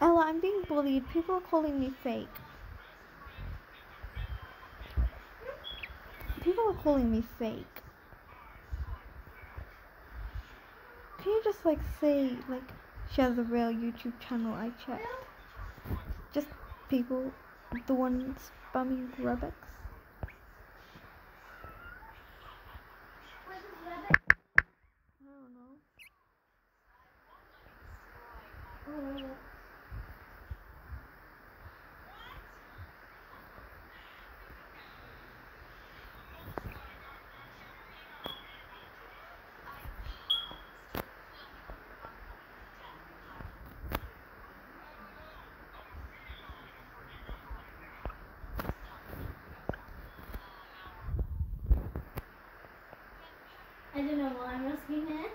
Ella, I'm being bullied. People are calling me fake. People are calling me fake. Can you just like say like she has a real YouTube channel? I checked. Just people, the ones spamming Robux. I don't know. I don't know why I'm asking her.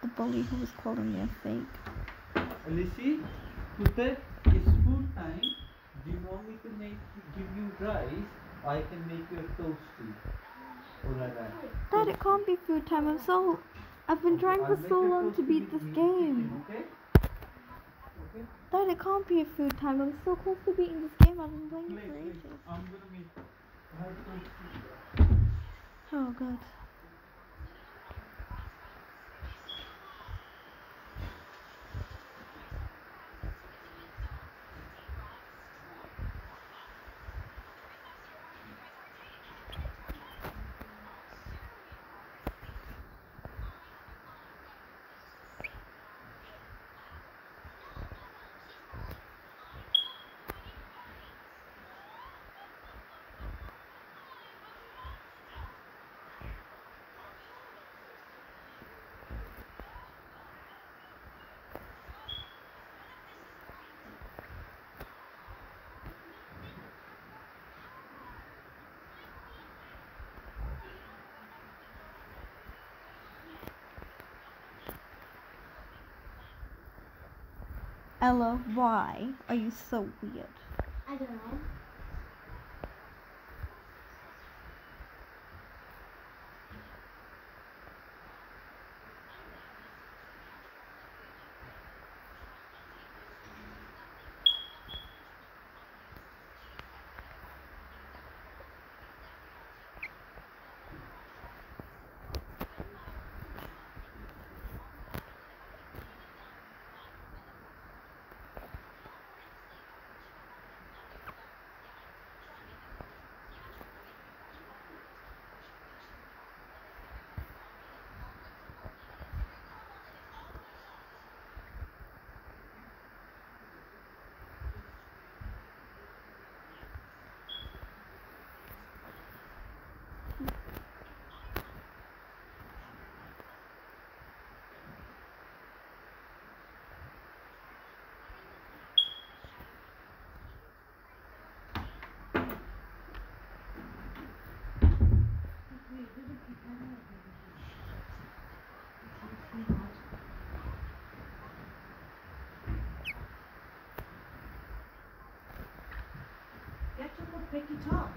The bully who was calling me a fake. Alicia, today is food time. Do you want me to make give you rice? I can make you a toasty. Dad, it can't be food time. I'm so. I've been trying for so long to beat this game. Dad, it can't be a food time. I'm so close to beating this game. I've been playing it for ages. Oh god. Ella, why are you so weird? I don't know. You have to go